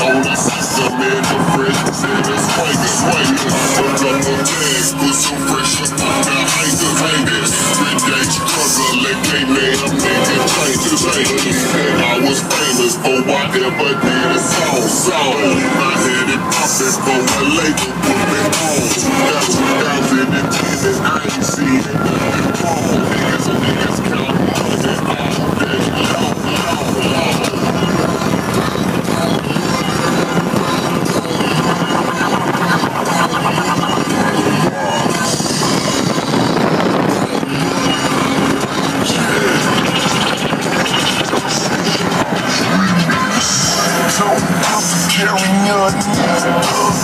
on the struggle, let K-Man make it changes, I was did a song, song. I had it poppin' for my label, so tough carrying on.